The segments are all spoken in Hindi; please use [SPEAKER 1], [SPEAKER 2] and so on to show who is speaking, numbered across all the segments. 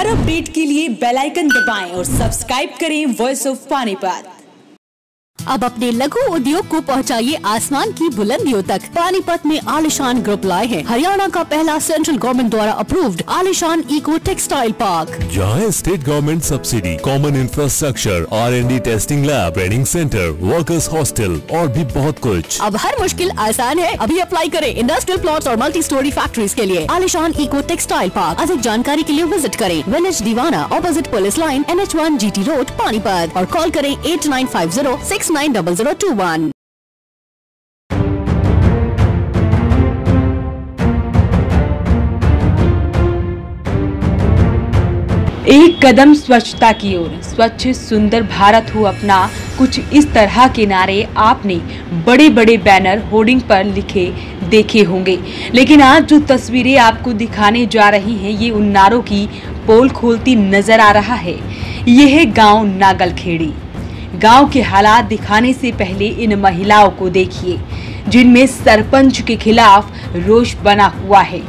[SPEAKER 1] हर अपडेट के लिए बेल आइकन दबाएँ और सब्सक्राइब करें वॉइस ऑफ़ पानीपत
[SPEAKER 2] अब अपने लघु उद्योग को पहुंचाइए आसमान की बुलंदियों तक। पानीपत में आलिशान ग्रुप लाए हैं। हरियाणा का पहला सेंट्रल गवर्नमेंट द्वारा approved Alishan eco textile park
[SPEAKER 3] जहाँ state government subsidy common infrastructure R N D testing lab training centre workers hostel और भी बहुत कुछ।
[SPEAKER 2] अब हर मुश्किल आसान है। अभी अप्लाई करें इंडस्ट्रियल प्लॉट और मल्टी स्टोरी फैक्ट्रीज के लिए। आलिशान इको टेक्सटाइल पार्क अधिक जानकारी के लिए विज़िट करें। Village Diwana opposite police line N H one G T road Panipat. और कॉल करें at nine five zero six nine double zero two one
[SPEAKER 4] एक कदम स्वच्छता की ओर, स्वच्छ, सुंदर भारत हो अपना, कुछ इस तरह के नारे आपने बड़े बड़े बैनर, होर्डिंग पर लिखे, देखे होंगे। लेकिन आज जो तस्वीरें आपको दिखाने जा रही हैं, ये उन नारों की पोल खोलती नज़र आ रहा है। ये है गाँव नागलखेड़ी। गाँव के हालात दिखाने से पहले इन महिलाओं को देखिए, जिनमें सरपंच के खिलाफ रोष बना हुआ है।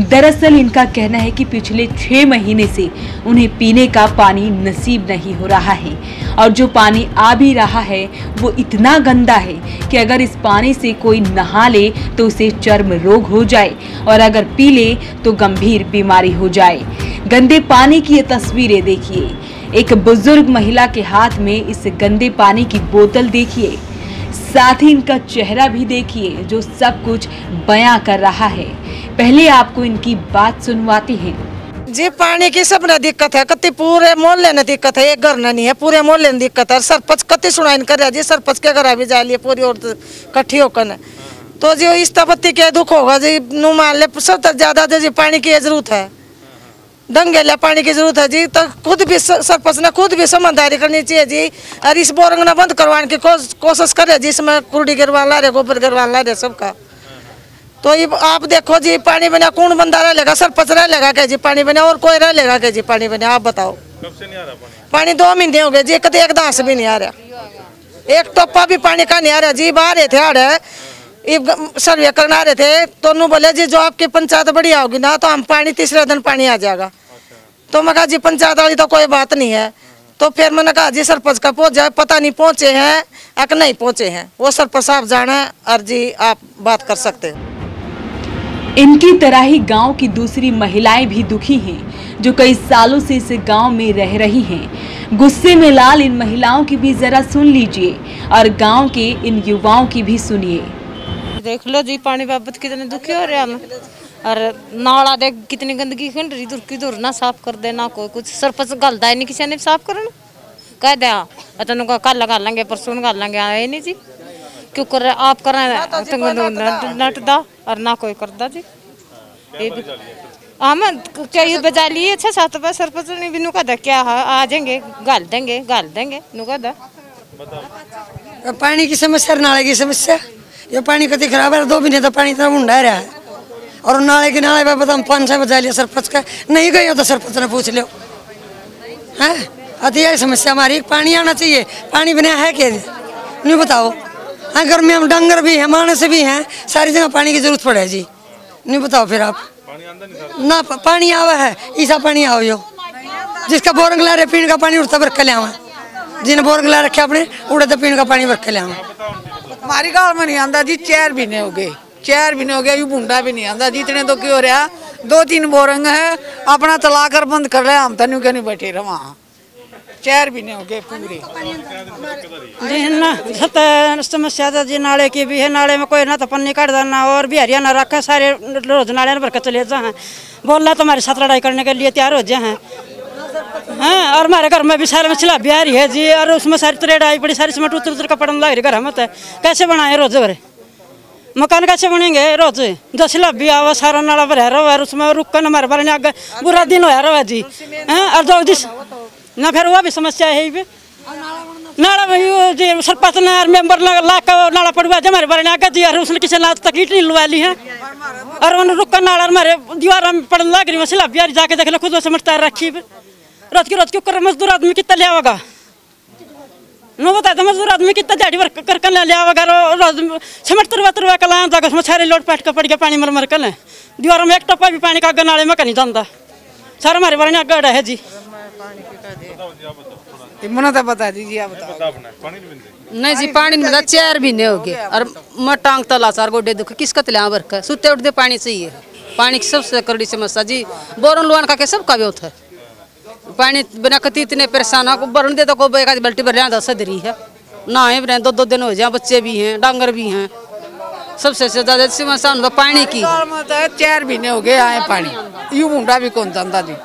[SPEAKER 4] दरअसल इनका कहना है कि पिछले छह महीने से उन्हें पीने का पानी नसीब नहीं हो रहा है और जो पानी आ भी रहा है, वो इतना गंदा है कि अगर इस पानी से कोई नहा ले तो उसे चर्म रोग हो जाए और अगर पी ले तो गंभीर बीमारी हो जाए। गंदे पानी की ये तस्वीरें देखिए एक बुज़ुर्ग महिला के हाथ में इस गंदे पानी की बोतल देखिए। साथ ही इनका चेहरा भी देखिए, जो सब कुछ बयां कर रहा है। पहले आपको इनकी बात सुनवाते हैं।
[SPEAKER 5] जी पानी की सब न दिक्कत है कति पूरे मोहल्ले न दिक्कत है, एक घर न नहीं है, पूरे मोहल्ले में दिक्कत है। सरपंच कति सुनाइन कर जी सरपंच के घर भी जा लिए पूरी और इकट्ठी होकर न। तो जी इस तपत्ति के दुख होगा, जी नु मान ले सब ज़्यादा जी पानी की ज़रूरत है। दंगे पानी की ज़रूरत है जी तो खुद भी स- सरपंच ने खुद भी समझदारी करनी चाहिए जी। और इस बोरंग ने बंद करवाने की कोश- कोशिश करे जिसमें कुर्डी गिरवा ला रहे गोबर गिरवा ला रहे सबका। तो ये आप देखो जी पानी बिना कौन बंदा रह लेगा? सरपंच रह लेगा क्या जी? पानी बिना और कोई रह लेगा के जी पानी बिना? आप बताओ। पानी? दो महीने हो गए जी कभी एक दास भी नहीं आ रहा। एक टोपा भी पानी का नहीं आ रहा। जी बाहर थे ये ग- सर्वे करने आ रहे थे। तो बोले जी जो आपकी पंचायत बढ़िया होगी ना तो हम पानी तीसरे दिन पानी आ जाएगा। तो मैं कहा जी पंचायत वाली तो कोई बात नहीं है। तो फिर मैंने कहा जी सरपंच का पहुँच जाए पता नहीं पहुँचे हैं या कि नहीं पहुँचे हैं। वो सरपंच साहब जाना और जी आप बात कर सकते हैं।
[SPEAKER 4] इनकी तरह ही गाँव की दूसरी महिलाएँ भी दुखी हैं जो कई सालों से इस गाँव में रह रही हैं। गुस्से में लाल इन महिलाओं की भी जरा सुन लीजिए और गाँव के इन युवाओं की भी सुनिए।
[SPEAKER 6] देख लो जी पानी बाबत कितने दुखी हो रहे हैं हम। और नाला देख कितनी गंदगी खंड रही दूर की दूर ना साफ़ कर देना कोई कुछ। सरपंच गलता है नहीं किसी ने साफ़ करना। कह दे हाँ तेन कल लगा लेंगे परसों लगा लेंगे आए नहीं जी। क्यों कर आप कर नटदा और ना कोई करदा जी। हम चाहिए बजा लिए छः सात बार सरपंच ने भी नु कहदा क्या है आ जाएँगे गाल देंगे गाल देंगे नु कहदा
[SPEAKER 7] पानी की समस्या नाले की समस्या। ये पानी कति खराब है दो महीने तो पानी इतना मुंडा रहा है। और नाले के नाले पे बता पाँच सौ बजा लिया सरपंच का। नहीं गए हो तो सरपंच ने पूछ लो है? अति यही समस्या हमारी पानी आना चाहिए। पानी बिना है क्या? नहीं बताओ। हाँ घर में हम डंगर भी हैं मानस भी हैं सारी जगह पानी की ज़रूरत पड़े जी। नहीं बताओ फिर आप। ना पानी आवा है ईसा पानी आओ यो। जिसका बोरंग ला रहे पीने का पानी उड़ता बरख ले आवा। जिन्हें बोरंग ला रखे अपने उड़े तो पीने का पानी बरख ले आवा।
[SPEAKER 8] हमारी गाँव में नहीं आंदा जी चेयर भी नहीं हो गए भी महीने हो गया यू बूंदा भी नहीं आंदा। जितने तो क्यों रहा? दो तीन बोरंग है, अपना चला कर बंद कर रहे हम तनु के नहीं बैठे रहे वहाँ चार महीने हो गए पूरे।
[SPEAKER 7] समस्या तो जी, नाले की भी है, नाले में कोई ना तो पन्नी काट देना और भी हरियाणा रखा, सारे रोज नाले भर के चले जाए बोल रहा तुम्हारे साथ लड़ाई करने के लिए तैयार हो जाए हैं। हाँ और हमारे घर में भी सारे मछला बिहारी है जी, और उसमें सारी त्रेड आई पड़ी, सारी सीमेंट उतर उतर का पड़न लग रही घर में तो। कैसे बनाए रोज भरे? मकान कैसे बनेंगे, रोज। दस भी आवा, सारा नाला भरा रहा और उसमें रुक कर हमारे बारे आगे बुरा दिन होया रहा जी हाँ और दो दिस ना फिर वो भी समस्या है ही नाला जी सरपंच ने और मेंबर ला के नाला पड़वा जे हमारे बारे आगे जी उसने किसी ना तक ईट नहीं लगा ली है। और उन्होंने रुक कर नाला हमारे दीवार में पड़ने लग रही मसला बिहारी जाके देख लो, खुद वो समझता रखी रोज की रोज क्यों कर मजदूर आदमी कितना ले नो बता तो मजदूर आदमी कितना दिहाड़ी वर्क कर कर ले रो- रोज सिमट तरवा तरवा के लाया जाकर उसमें सारे लोट पैट के पड़ के पानी मर मर कर ले दीवारों में एक टप्पा भी पानी का अगर नाले में कहीं जाता
[SPEAKER 9] सर हमारे बारे गढ़ है जी
[SPEAKER 10] इमना तो बता दीजिए आप बताओ
[SPEAKER 11] नहीं जी पानी में मिला चार महीने हो गए और मैं टांग तला सार गोडे दुख किसका तले भर का सुते उठते पानी चाहिए पानी की सबसे करड़ी समस्या जी बोरन लुआन का के सबका व्यवथ है पानी बिना कति इतने परेशान हो बोरन दे तो को एक आधी बाल्टी भर रहा दस दरी है। है बिना दो दो दिन हो जाए बच्चे भी हैं, डांगर भी हैं। सबसे ज़्यादा समस्या पानी की।
[SPEAKER 10] तो चार महीने हो गए, आए पानी। यू मुंडा भी कौन जाता जी?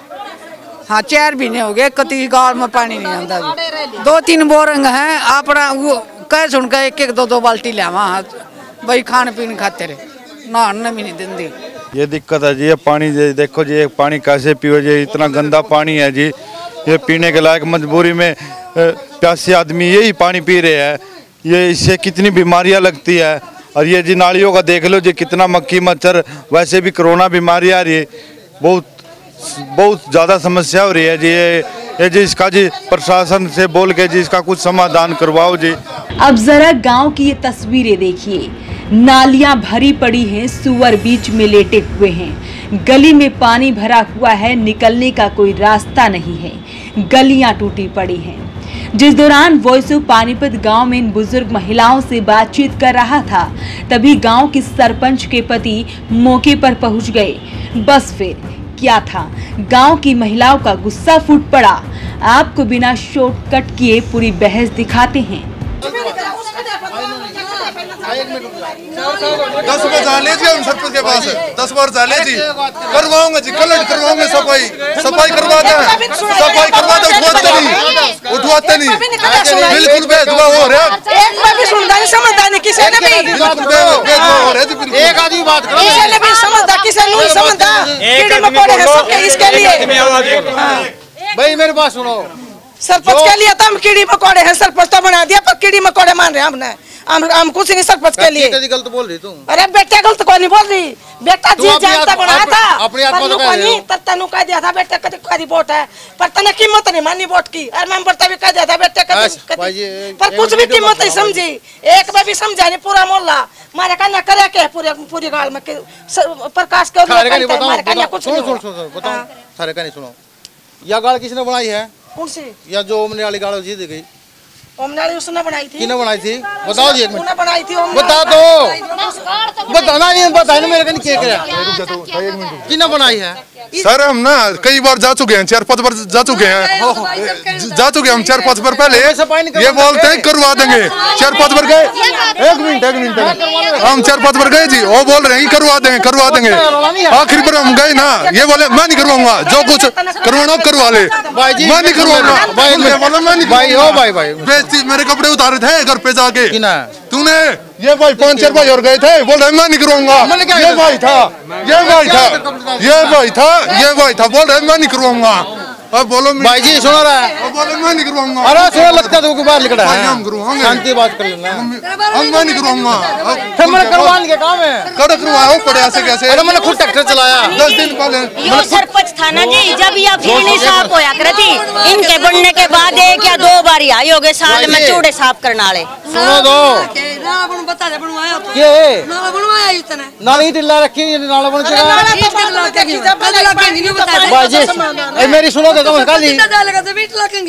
[SPEAKER 10] हाँ चार महीने हो गए, कति गाँव में पानी नहीं आता जी। दो तीन बोरंग हैं अपना वो कह सुन के एक एक, दो दो बाल्टी लियावा भाई खान पीन खाते रहे नहाने भी नहीं देंगे।
[SPEAKER 12] ये दिक्कत है जी ये पानी जी देखो जी ये पानी कैसे पियो जी इतना गंदा पानी है जी। ये पीने के लायक मजबूरी में प्यासे आदमी यही पानी पी रहे हैं। ये इससे कितनी बीमारियाँ लगती है। और ये जी नालियों का देख लो जी कितना मक्खी मच्छर वैसे भी कोरोना बीमारी आ रही है। बहुत बहुत ज़्यादा समस्या हो रही है जी। ये ये जी इसका जी प्रशासन से बोल के जी इसका कुछ समाधान करवाओ जी।
[SPEAKER 4] अब जरा गाँव की ये तस्वीरें देखिए। नालियाँ भरी पड़ी हैं, सुअर बीच में लेटे हुए हैं। गली में पानी भरा हुआ है, निकलने का कोई रास्ता नहीं है। गलियाँ टूटी पड़ी हैं। जिस दौरान वॉइस ऑफ़ पानीपत गाँव में इन बुज़ुर्ग महिलाओं से बातचीत कर रहा था, तभी गाँव के सरपंच के पति मौके पर पहुँच गए। बस फिर, क्या था? गाँव की महिलाओं का गुस्सा फूट पड़ा। आपको बिना शॉर्टकट किए पूरी बहस दिखाते हैं।
[SPEAKER 13] दस बार झाले जी हम सरपंच के पास दस बार झाले जी। करवाऊँगा जी कल करवाऊँगे सफ़ाई। सफ़ाई करवाते हैं। सफ़ाई करवाते उठवाते नहीं। उठवाते नहीं। बिल्कुल बेदुआ हो रहा है।
[SPEAKER 5] एक बार भी सुनता नहीं समझता नहीं किसी ने भी
[SPEAKER 13] बिल्कुल बे- हो रहा है बिल्कुल।
[SPEAKER 10] एक आदमी बात करो।
[SPEAKER 5] किसी ने भी समझता किसी ने नहीं समझता कीड़े मकोड़े हैं सबके इसके लिए।
[SPEAKER 10] भाई मेरे पास सुनो।
[SPEAKER 5] सरपंच के लिए तो हम कीड़ी मकोड़े हैं सरपंच तो बना दिया पर कीड़ी मकोड़े मान रहे हैं हमने। हम हम कुछ नहीं सरपंच के लिए।
[SPEAKER 10] गलत बोल रही तुम
[SPEAKER 5] अरे बेटे गलत कोई नहीं बोल रही। बेटा जी जानता बनाया था
[SPEAKER 10] अपनी- आत्मा तो।
[SPEAKER 5] नहीं तर तनु कह दिया था बेटे कदी कदी वोट है। पर तने कीमत नहीं मानी वोट की। और मैं बर्ता भी कह दिया था बेटे कदी पर कुछ भी कीमत नहीं समझी। एक बार भी समझा नहीं पूरा मोहल्ला। मारे कन्या करे के पूरे पूरी गाल में प्रकाश के
[SPEAKER 10] का
[SPEAKER 5] मारे कन्या कुछ नहीं
[SPEAKER 10] सुनो
[SPEAKER 5] हुआ।
[SPEAKER 10] सुनो बताओ।
[SPEAKER 5] हाँ,
[SPEAKER 10] सारे का नहीं सुनो। यह गाड़ किसने बनाई है?
[SPEAKER 5] कौन सी?
[SPEAKER 10] या जो ओमने वाली गाड़ जीत गई?
[SPEAKER 5] उसने बनाई थी
[SPEAKER 10] किसने बनाई थी बताओ जी एक मिनट
[SPEAKER 5] बनाई थी
[SPEAKER 10] बता दो बताना नहीं बता मेरे को नहीं क्या बनाई है
[SPEAKER 13] सर हम ना कई बार जा चुके हैं चार पाँच बार जा चुके हैं जा चुके हैं हम चार पाँच बार पहले ये बोलते हैं करवा देंगे चार पाँच बार गए एक मिनट एक मिनट हम चार पाँच बार गए जी वो बोल रहे हैं करवा देंगे करवा देंगे आखिर पर हम गए ना ये बोले मैं नहीं करवाऊँगा जो कुछ करवाना करवा ले
[SPEAKER 10] भाई जी
[SPEAKER 13] मैं नहीं करवाऊँगा
[SPEAKER 10] भाई
[SPEAKER 13] मैं नहीं
[SPEAKER 10] भाई भाई भाई
[SPEAKER 13] बेइज्जती मेरे कपड़े उतारे थे घर पे जाके। तूने? ये भाई पाँच चार भाई और गए थे बोल रहे मैं
[SPEAKER 10] मैंने
[SPEAKER 13] ये भाई था ये भाई था ये भाई था ये भाई था बोल रहे मैं नहीं करवाऊँगा अब बोलो
[SPEAKER 10] भाई जी सुनो रहा है।
[SPEAKER 13] अब बोलो मैं करवाऊँगा
[SPEAKER 10] अरे सुनो लगता है तुमको बाहर निकला
[SPEAKER 13] भाई
[SPEAKER 10] है।
[SPEAKER 13] हम करवाएँगे।
[SPEAKER 10] शांति बात कर लेना।
[SPEAKER 13] हम मैं अब
[SPEAKER 10] फिर मैंने करवा लिया काम है।
[SPEAKER 13] कड़क करवाओ पड़े ऐसे कैसे?
[SPEAKER 10] अरे मैंने खुद ट्रैक्टर चलाया।
[SPEAKER 13] दस दिन पहले।
[SPEAKER 14] यो सरपंच था ना जी जब ये साफ़ होया करे थी इनके बनने के बाद एक या दो बार ही आई होगे साल में चूड़े साफ़ करने वाले।
[SPEAKER 10] सुनो दो
[SPEAKER 9] बता
[SPEAKER 10] ये
[SPEAKER 9] नाला बनवाया इतना।
[SPEAKER 10] नाली टिल्ला रखी नाला बन चुका।
[SPEAKER 5] नाला तो
[SPEAKER 10] मेरी सुनो तो तुम खाली।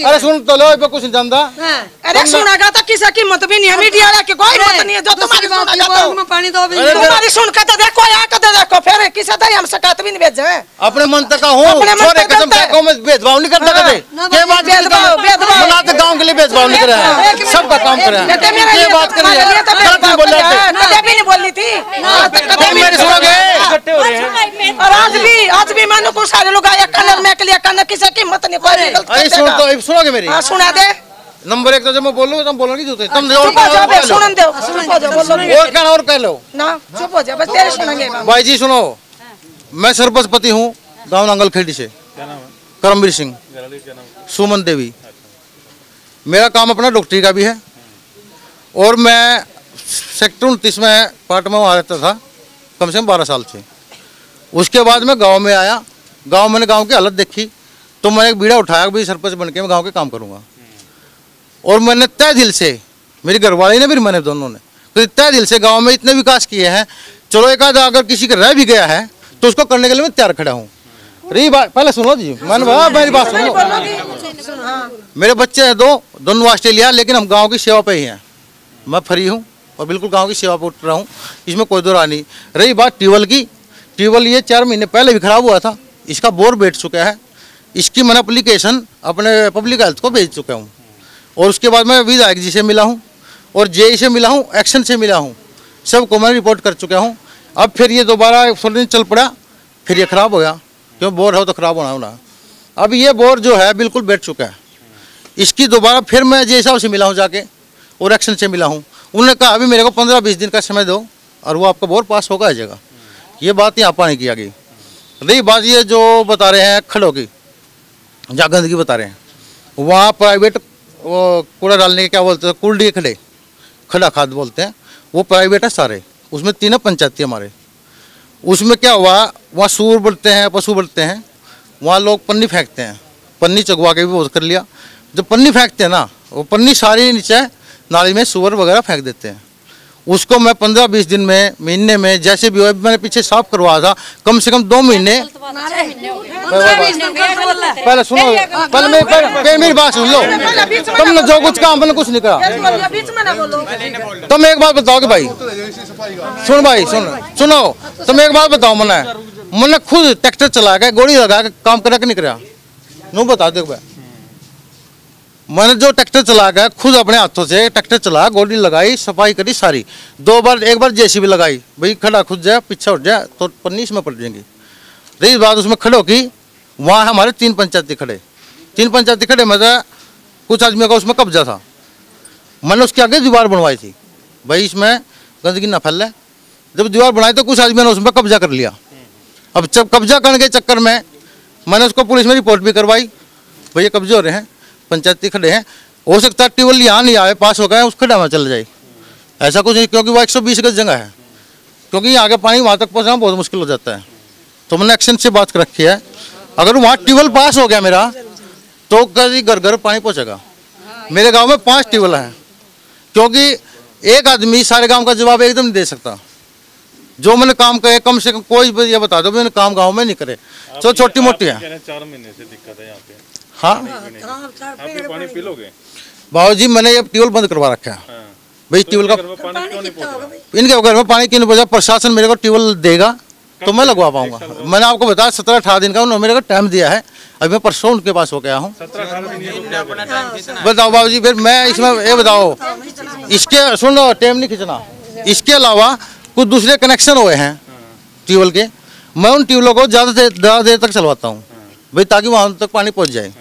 [SPEAKER 10] अरे सुन तो लो कुछ नहीं जानता।
[SPEAKER 5] अरे सुनागा तो किसी की भी नहीं है मीडिया वाला की कोई मत नहीं है जो तुम्हारी सुनागा
[SPEAKER 9] पानी
[SPEAKER 10] अरे मेरा-
[SPEAKER 5] तुम्हारी सुन के तो देखो या के देखो फिर किसी तरह हम शिकायत भी नहीं भेजे
[SPEAKER 10] अपने मन तक का हूँ।
[SPEAKER 5] अपने मन
[SPEAKER 10] छोरे कसम
[SPEAKER 5] करता है।
[SPEAKER 10] गाँव में भेदभाव नहीं करता कभी। ये बात
[SPEAKER 5] भेदभाव, भेदभाव।
[SPEAKER 10] बना तो गाँव के लिए भेदभाव नहीं करा है।
[SPEAKER 5] एक मिनट,
[SPEAKER 10] सबका काम करा है। ये बात
[SPEAKER 5] तो-
[SPEAKER 10] कर रही
[SPEAKER 5] लिए तो
[SPEAKER 10] है गलत नहीं बोल
[SPEAKER 5] किया है,
[SPEAKER 10] रहे
[SPEAKER 5] कभी भी नहीं बोलनी थी। हाँ, तो कभी भी
[SPEAKER 10] मेरी
[SPEAKER 5] नहीं
[SPEAKER 10] सुनोगे
[SPEAKER 5] और आज भी आज भी मैंने को सारे लोग आया कन्नर में के लिए कन्नर किसी की मत नहीं कोई गलत
[SPEAKER 10] अरे
[SPEAKER 5] कर
[SPEAKER 10] सुन तो सुनोगे मेरी?
[SPEAKER 5] हाँ सुना दे।
[SPEAKER 10] नंबर एक तो जब मैं बोलूँ तुम बोलोगे जूते। तुम
[SPEAKER 5] चुप हो जाओ सुनन दो। चुप हो जाओ बोलो।
[SPEAKER 10] और कहना और कह लो।
[SPEAKER 5] ना चुप हो जाओ बस तेरे सुनेंगे
[SPEAKER 10] भाई जी सुनो। मैं सरपंच पति हूँ? गाँव नंगल खेड़ी से करमवीर सिंह सुमन देवी। मेरा काम अपना डॉक्टरी का भी है। और मैं सेक्टर उनतीस में पार्ट में वहाँ रहता था कम से कम बारह साल से। उसके बाद मैं गाँव में आया। गाँव मैंने गाँव की हालत देखी। तो मैंने एक बीड़ा उठाया कि भाई सरपंच बन के मैं गाँव के काम करूँगा। और मैंने तय दिल से मेरी घरवाली ने भी मैंने दोनों ने तो तय दिल से गाँव में इतने विकास किए हैं। चलो एक आधा अगर किसी का रह भी गया है तो उसको करने के लिए मैं तैयार खड़ा हूँ। रही बात, पहले सुनो जी, मैंने बोला मेरी बात सुनो। मेरे बच्चे हैं दो, दोनों ऑस्ट्रेलिया, लेकिन हम गाँव की सेवा पे ही हैं। मैं फ्री हूँ और बिल्कुल गाँव की सेवा पर उठ रहा हूँ, इसमें कोई दो राय नहीं। रही बात ट्यूबवेल की, ट्यूबवेल ये चार महीने पहले भी खराब हुआ था, इसका बोर बैठ चुका है। इसकी मैंने अप्लीकेशन अपने पब्लिक हेल्थ को भेज चुका हूँ। और उसके बाद मैं विधायक जी से मिला हूँ, और जे से मिला हूँ एक्शन से मिला हूँ। सबको मैं रिपोर्ट कर चुका हूँ। अब फिर ये दोबारा दिन चल पड़ा, फिर ये खराब हो गया। क्यों? बोर है तो खराब होना होना अब ये बोर जो है, बिल्कुल बैठ चुका है। इसकी दोबारा फिर मैं जे साहब से मिला हूँ जाके, और एक्शन से मिला हूँ। उन्होंने कहा, अभी मेरे को पंद्रह बीस दिन का समय दो, और वो आपका बोर पास होगा जाएगा ये बात यहाँ पानी की आ गई। रही बात ये जो बता रहे हैं खड़ों की, जहाँ गंदगी बता रहे हैं, वहाँ प्राइवेट कूड़ा डालने के क्या बोलते हैं, कुलडी खड़े, खड़ा खाद बोलते हैं, वो प्राइवेट है सारे। उसमें तीनों पंचायती हमारे। उसमें क्या हुआ, वहाँ सूर बढ़ते हैं, पशु बढ़ते हैं, वहाँ लोग पन्नी फेंकते हैं। पन्नी चगवा के भी बहुत कर लिया। जब पन्नी फेंकते हैं ना, वो पन्नी सारी नीचे नाली में सुअर वगैरह फेंक देते हैं। उसको मैं पंद्रह बीस दिन में महीने में जैसे भी हो मैंने पीछे साफ़ करवाया था। कम से कम दो महीने। पहले सुनो पहले मेरी पहले मेरी बात सुन लो। तुमने जो कुछ काम मैंने कुछ नहीं करा तुम एक बात बताओ कि भाई सुन भाई सुन सुनो। तुम एक बात बताओ मैंने मैंने खुद ट्रैक्टर चला के गोली लगा के काम करा कि नहीं करा नो बता दो भाई मैंने जो ट्रैक्टर चला गया, खुद अपने हाथों से ट्रैक्टर चला, गोली लगाई, सफ़ाई करी सारी। दो बार, एक बार जेसीबी लगाई, भाई खड़ा खुद जाए पीछे उठ जाए तो पन्नी इसमें पड़ जाएँगी। रही बात उसमें खड़ो की वहाँ हमारे तीन पंचायती खड़े। तीन पंचायती खड़े मतलब कुछ आदमियों का उसमें कब्जा था। मैंने उसके आगे दीवार बनवाई थी। भाई इसमें गंदगी ना फैल। जब दीवार बनाई तो कुछ आदमियों ने उसमें कब्जा कर लिया। अब जब कब्जा करने के चक्कर में मैंने उसको पुलिस में रिपोर्ट भी करवाई भैया कब्जे हो रहे हैं। पंचायती खड़े हैं। हो सकता है ट्यूबवेल यहाँ नहीं आए पास हो गए उस खड्डा में चल जाए। ऐसा कुछ नहीं क्योंकि वो 120 गज जगह है। क्योंकि यहाँ के पानी वहाँ तक पहुँचना बहुत मुश्किल हो जाता है। तो मैंने एक्शन से बात कर रखी है। अगर वहाँ ट्यूबवेल पास हो गया मेरा तो कभी घर घर पानी पहुँचेगा। मेरे गाँव में पाँच ट्यूबवेल हैं। क्योंकि एक आदमी सारे गाँव का जवाब एकदम नहीं दे सकता। जो मैंने काम करे कम से कम कोई भी ये बता दो मैंने काम गाँव में नहीं करे। तो छोटी मोटी है
[SPEAKER 15] चार महीने से दिक्कत है यहाँ पे।
[SPEAKER 10] हाँ।
[SPEAKER 15] पानी पी लोगे
[SPEAKER 10] बाबू जी मैंने ये ट्यूबवेल बंद करवा रखा है। भाई ट्यूबवेल
[SPEAKER 15] में पानी क्यों नहीं पहुँच
[SPEAKER 10] इनके घर में पानी क्यों नहीं पहुँचा प्रशासन मेरे को ट्यूबवेल देगा तो मैं लगवा पाऊँगा मैंने आपको बताया सत्रह अठारह दिन का उन्होंने मेरे को टाइम दिया है। अभी मैं परसों उनके पास हो। गया हूँ बताओ बाबू जी फिर मैं इसमें ये बताओ। इसके सुनो टाइम नहीं खींचना। इसके अलावा कुछ दूसरे कनेक्शन हुए हैं ट्यूबवेल के। मैं उन ट्यूबवेलों को ज़्यादा देर ज़्यादा देर तक चलवाता हूँ। भाई ताकि वहाँ तक पानी पहुँच जाए।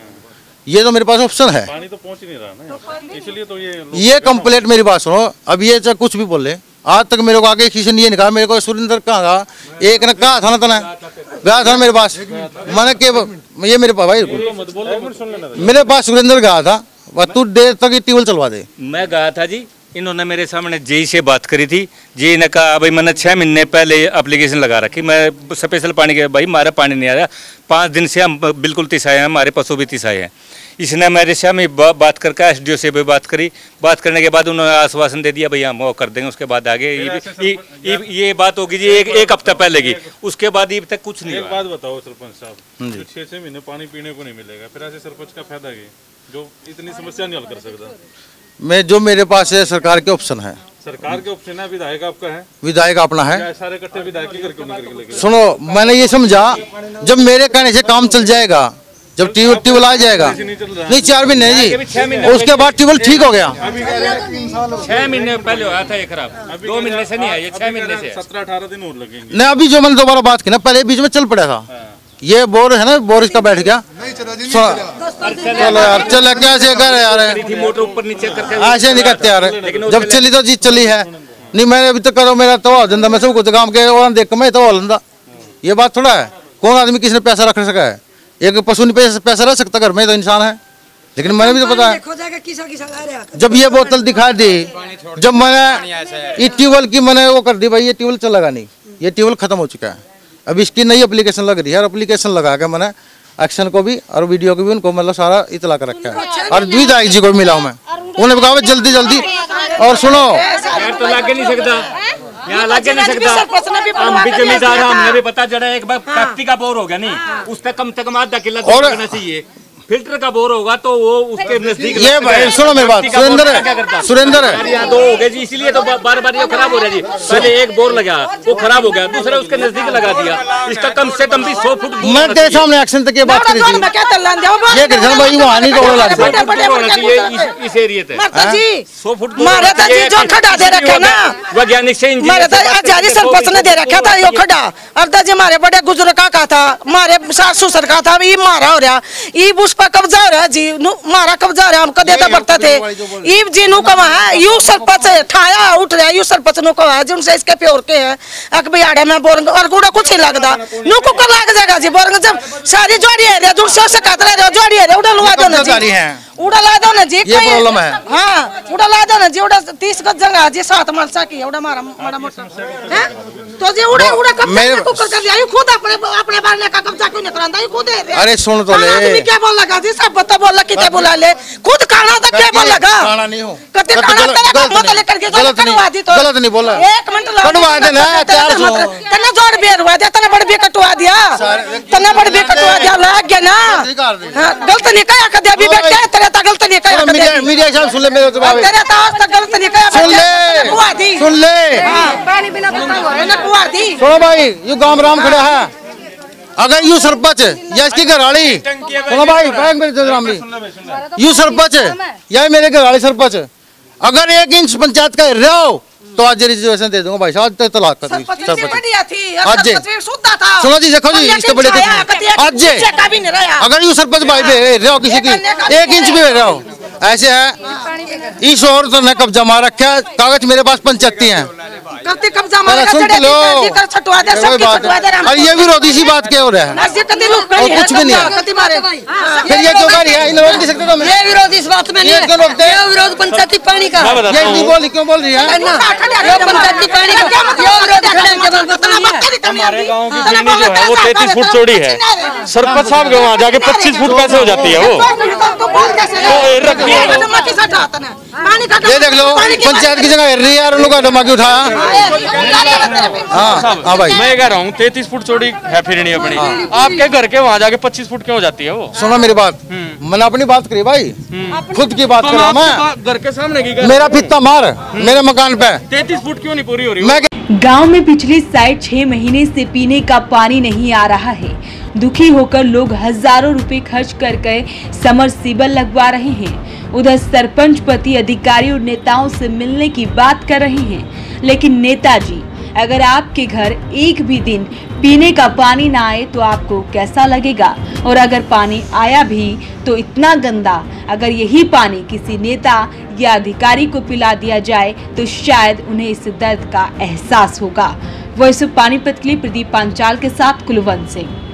[SPEAKER 10] ये तो मेरे पास ऑप्शन है।
[SPEAKER 15] पानी तो पहुँच नहीं रहा ना इसलिए तो ये
[SPEAKER 10] ये कंप्लेंट मेरी बात सुनो। अब ये चाहे कुछ भी बोले आज तक मेरे को आगे किसी ने ये नहीं कहा मेरे को सुरेंद्र कहाँ था? एक ने कहा था ना तना? गया था मेरे पास? मैंने के ये मेरे पास भाई मेरे पास सुरेंद्र गया था? वह तू देर तक ये ट्यूबवेल चलवा दे।
[SPEAKER 16] मैं गया था जी इन्होंने मेरे सामने जेई से बात करी थी। जेई ने कहा भाई मैंने छः महीने पहले एप्लीकेशन लगा रखी। मैं स्पेशल पानी के भाई हमारा पानी नहीं आ रहा। पाँच दिन से हम बिल्कुल तिसाए हैं हमारे पशु भी तिसाए हैं। इसने मेरे से हमें बात करके एस डी से भी बात करी। बात करने के बाद उन्होंने आश्वासन दे दिया भाई हम वो कर देंगे उसके बाद आगे ये, ये, ये, बात होगी जी एक एक हफ़्ता पहले की। उसके बाद ये तक कुछ नहीं
[SPEAKER 15] एक बात बताओ सरपंच साहब जो। छह छह महीने पानी पीने को नहीं मिलेगा फिर ऐसे सरपंच का फ़ायदा क्या जो इतनी समस्या नहीं हल कर सकता।
[SPEAKER 10] मैं जो मेरे पास है सरकार के ऑप्शन है।
[SPEAKER 15] सरकार के ऑप्शन है विधायक आपका है?
[SPEAKER 10] विधायक अपना है।
[SPEAKER 15] सारे इकट्ठे विधायक ही
[SPEAKER 10] सुनो मैंने ये समझा जब मेरे कहने से काम चल जाएगा जब ट्यूब ट्यूबवेल आ जाएगा नहीं चार महीने जी। उसके बाद ट्यूबवेल ठीक हो गया।
[SPEAKER 16] छह महीने पहले हुआ था ये खराब। दो महीने से नहीं आया ये छह महीने से।
[SPEAKER 15] सत्रह अठारह दिन और लगेंगे।
[SPEAKER 10] नहीं अभी जो मैंने दोबारा बात की ना पहले बीच में चल पड़ा था। ये बोर है ना? बोर इसका बैठ गया। चलो यार चल कैसे कर यार?
[SPEAKER 16] ऊपर नीचे
[SPEAKER 10] ऐसे नहीं करते यार। जब
[SPEAKER 16] चली।
[SPEAKER 10] तो जीत चली है। नहीं मैंने अभी तक करो मेरा तो दिन मैं सब कुछ काम के और देख मैं तो लेंदा ये बात थोड़ा है। कौन आदमी किसने पैसा रख सका है? एक पशु नहीं पैसा पैसा रख सकता घर में तो इंसान है। लेकिन मैंने भी तो पता है
[SPEAKER 9] किसा किसा है
[SPEAKER 10] जब ये बोतल दिखा दी जब मैंने ये ट्यूबवेल की मैंने वो कर दी भाई ये ट्यूबवेल चलेगा नहीं। ये ट्यूबवेल खत्म हो चुका है। अब इसकी नई एप्लीकेशन लग रही है। और एप्लीकेशन लगा के मैंने एक्शन को भी और वीडियो को भी उनको मतलब सारा इतला कर रखा है। और विधायक जी को भी मिला हूँ मैं उन्हें बताओ जल्दी जल्दी। और सुनो।
[SPEAKER 16] तो लागे नहीं सकता। यहाँ लग नहीं सकता। हम भी जमींदार हमने भी पता चला एक बार का बोर हो गया नहीं। उस तक कम से कम आधा किला चाहिए। फ़िल्टर का बोर होगा तो वो उसके नज़दीक
[SPEAKER 10] ये भाई, सुनो मेरी बात,
[SPEAKER 16] का
[SPEAKER 10] सुरेंद्र है, सुरेंद्र। है।
[SPEAKER 16] यहाँ दो हो गए जी इसीलिए तो बार बार ये खराब हो रहा है जी। पहले एक बोर लगा वो खराब हो गया दूसरा उसके नज़दीक लगा दिया। इसका कम से कम भी सौ फुट
[SPEAKER 10] मैं तेरे सामने एक्शन तक ये बात करी थी। ये कृष्ण भाई वहाँ नहीं तोड़ लग
[SPEAKER 16] सौ फुट दूर होना चाहिए इस- इस एरिया तक।
[SPEAKER 5] माता जी।
[SPEAKER 16] सौ फुट
[SPEAKER 5] मारे था जी जो खड़ा दे रखे ना।
[SPEAKER 16] वैज्ञानिक से इंजीनियर
[SPEAKER 5] मारे था आज़ादी
[SPEAKER 16] करके
[SPEAKER 5] सरपंच ने दे रखा था यो खड़ा। अर्धा जी मारे बड़े बुज़ुर्ग का का था मारे सास ससुर का था ये मारा हो रहा। ये पर कब्जा रहा जी नु मारा कब्जा रहा हम कदे तो बढ़ता थे। ये जी नु कमा है यू सरपंच ठाया उठ रहा यू सरपंच नु कहा जिनसे इसके प्योर के है। अक बियाड़े में बोरंग और गुड़ा कुछ ही लगता। नु को कर लग जाएगा जी बोरंग जब सारी जोड़ी है रे दूर से से कातरा रे जोड़ी है रे उड़ा लुवा दो ना जी।
[SPEAKER 10] हैं।
[SPEAKER 5] उड़ा ला दो ना जी
[SPEAKER 10] ये प्रॉब्लम है।
[SPEAKER 5] हाँ उड़ा ला दो ना जी उड़ा तीस गज जगह जी सात मनसा की उड़ा मारा मारा मोटा हैं? तो जी उड़ा उड़ा कब
[SPEAKER 10] तक
[SPEAKER 5] को कर लिया खुद अपने अपने बारने का कब्जा क्यों नहीं करांदा? ये खुद है
[SPEAKER 10] अरे सुन तो ले।
[SPEAKER 5] हाँ, आदमी क्या बोल लगा जी सब बता बोल कितने बुला ले खुद काना तक क्या बोल लगा।
[SPEAKER 10] काना नहीं हो।
[SPEAKER 5] कते
[SPEAKER 10] कते
[SPEAKER 5] काना
[SPEAKER 10] गलत-
[SPEAKER 5] मत लेकर के
[SPEAKER 10] गलत नहीं,
[SPEAKER 5] कटवा दी तो।
[SPEAKER 10] गलत नहीं बोला।
[SPEAKER 5] एक मिनट ला
[SPEAKER 10] कटवा देना, चार सौ।
[SPEAKER 5] तने जोड़ बेर हुआ दे तने बड़ भी कटवा दिया। तने बड़ भी कटवा दिया लग गया ना। गलत नहीं कहा कदे अभी बैठ तेरे ता गलत नहीं कहा कदे
[SPEAKER 10] मीडिया मीडिया साहब सुन ले मेरे तो
[SPEAKER 5] अब तेरे ता आज तक गलत नहीं कहा
[SPEAKER 10] सुन ले।
[SPEAKER 5] कुआ दी।
[SPEAKER 10] सुन ले।
[SPEAKER 5] हाँ, पानी बिना पता ना कुआ दी।
[SPEAKER 10] सुनो भाई यू गाँव राम खड़ा है। अगर यू सरपंच या इसकी घरवाली। सुनो भाई बैंक मेरे राम यू सरपंच या मेरे घरवाली सरपंच। अगर एक इंच पंचायत का रहो तो आज रिजर्वेशन दे दूँगा भाई साहब तक तलाक कर दी
[SPEAKER 5] सरपंच
[SPEAKER 10] सरपंच।
[SPEAKER 5] बढ़िया थी।
[SPEAKER 10] आज सुनो जी देखो जी इससे बड़े आज जे
[SPEAKER 5] का भी नहीं रहा।
[SPEAKER 10] अगर यू सरपंच भाई पे रहो किसी की एक इंच भी रहो। ऐसे है इस औरत ने कब्जा मार रखा है कागज़ मेरे पास पंचायती हैं।
[SPEAKER 5] करते कब्जा मारेगा
[SPEAKER 10] सुन
[SPEAKER 5] चढ़े
[SPEAKER 10] तो लो
[SPEAKER 5] जी कर छटवा दे
[SPEAKER 10] बात
[SPEAKER 5] छटवा दे।
[SPEAKER 10] और ये विरोधी सी बात क्या हो रहा है
[SPEAKER 5] नज़दीक कति लोग
[SPEAKER 10] और कुछ भी नहीं
[SPEAKER 5] कति मारे
[SPEAKER 10] फिर ये क्यों कर रही है इन लोग नहीं सकते तो मैं
[SPEAKER 9] ये विरोध इस बात में नहीं
[SPEAKER 10] ये क्यों रोकते
[SPEAKER 9] है ये विरोध पंचायती पानी का
[SPEAKER 10] ये नहीं बोली क्यों बोल रही है
[SPEAKER 9] है ना ये पंचायती पानी का ये विरोध खड़े हैं केवल है
[SPEAKER 15] हमारे गाँव की पीनी जो है वो तैतीस फुट चौड़ी है सरपंच साहब के वहाँ जाके पच्चीस फुट कैसे हो जाती है वो
[SPEAKER 10] ये देख लो पंचायत की जगह रही है और लोग की उठाया हाँ हाँ भाई।
[SPEAKER 15] मैं कह रहा हूँ तैतीस फुट चौड़ी है फिरनी अपनी आपके घर के वहाँ जाके पच्चीस फुट क्यों हो जाती है वो?
[SPEAKER 10] सुनो मेरी बात। मैंने अपनी बात करी भाई। खुद की बात कर मैं।
[SPEAKER 15] घर के सामने की
[SPEAKER 10] मेरा फित्ता मार मेरे मकान पे।
[SPEAKER 15] तैतीस फुट क्यों नहीं पूरी हो रही
[SPEAKER 10] मैं
[SPEAKER 4] गाँव में पिछले साढ़े छह महीने से पीने का पानी नहीं आ रहा है। दुखी होकर लोग हज़ारों रुपए खर्च कर के समरसीबल लगवा रहे हैं। उधर सरपंच पति अधिकारी और नेताओं से मिलने की बात कर रहे हैं। लेकिन नेताजी, अगर आपके घर एक भी दिन पीने का पानी ना आए तो आपको कैसा लगेगा? और अगर पानी आया भी तो इतना गंदा, अगर यही पानी किसी नेता या अधिकारी को पिला दिया जाए तो शायद उन्हें इस दर्द का एहसास होगा। वॉइस ऑफ़ पानीपत के लिए प्रदीप पांचाल के साथ कुलवंत सिंह।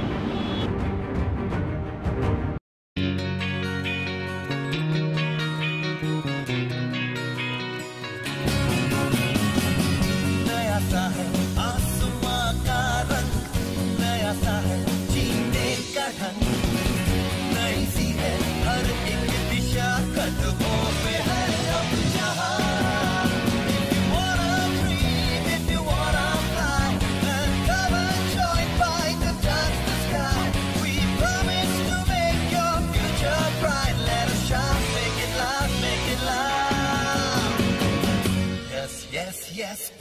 [SPEAKER 17] Yes,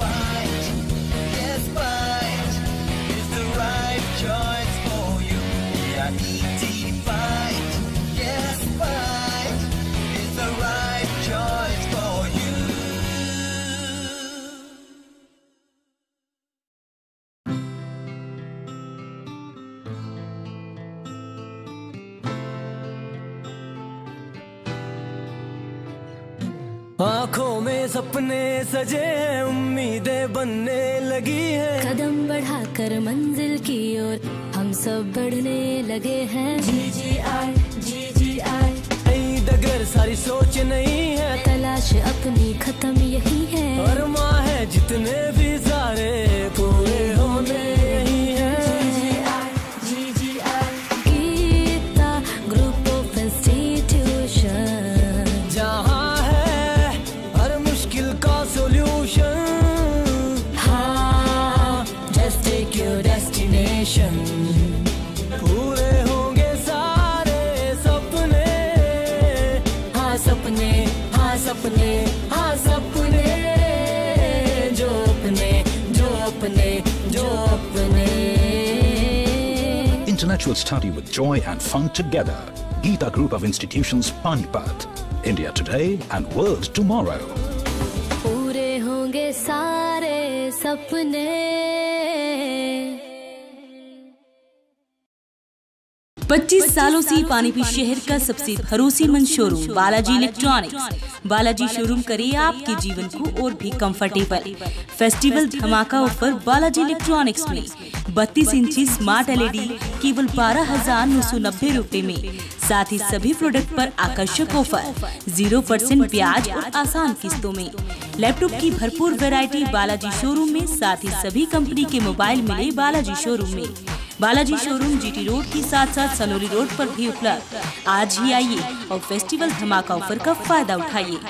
[SPEAKER 18] सपने सजे हैं उम्मीदें बनने लगी है।
[SPEAKER 19] कदम बढ़ाकर मंजिल की ओर हम सब बढ़ने लगे हैं। जी जी आई जी जी आई
[SPEAKER 18] नई डगर सारी सोच नहीं है।
[SPEAKER 19] तलाश अपनी खत्म यही है।
[SPEAKER 18] और माँ है जितने भी सारे पूरे होने।
[SPEAKER 20] Intellectual study with joy and fun together. Geeta Group of Institutions, Panipat. India today and world tomorrow.
[SPEAKER 1] 25 सालों से पानीपत शहर का सबसे भरोसेमंद showroom Balaji Electronics Balaji showroom करे आपके जीवन को और भी कंफर्टेबल फेस्टिवल धमाका ऑफ़र बालाजी इलेक्ट्रॉनिक्स में। 32 इंची स्मार्ट एलईडी केवल बारह हज़ार नौ सौ नब्बे रूपए में। साथ ही सभी प्रोडक्ट पर आकर्षक ऑफ़र ज़ीरो परसेंट ब्याज और आसान किस्तों में। लैपटॉप की भरपूर वैरायटी बालाजी शोरूम में साथ ही सभी कंपनी के मोबाइल मिले बालाजी शोरूम में। बालाजी शोरूम जीटी रोड के साथ साथ सनोली रोड पर भी उपलब्ध। आज ही आइए और फेस्टिवल धमाका ऑफ़र का फ़ायदा उठाइए।